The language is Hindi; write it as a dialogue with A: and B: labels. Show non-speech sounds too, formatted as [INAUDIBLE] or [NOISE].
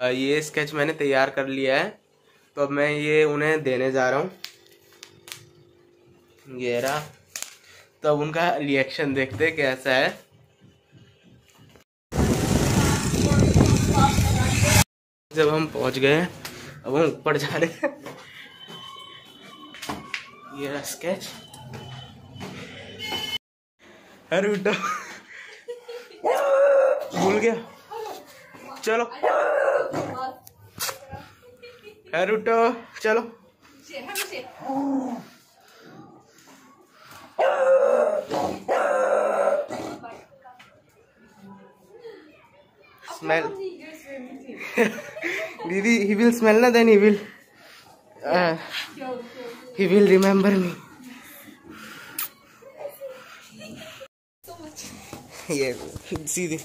A: ये स्केच मैंने तैयार कर लिया है। तो अब मैं ये उन्हें देने जा रहा हूँ। ये रहा। तो अब उनका रिएक्शन देखते कैसा है। जब हम पहुँच गए, अब हम ऊपर जा रहे हैं। ये रहा स्केच अरे बेटा भूल गया। चलो। रुटो, चलो। स्मेल [LAUGHS] दीदी ही विल स्मेल ना then he will he will remember me ये, सीधे।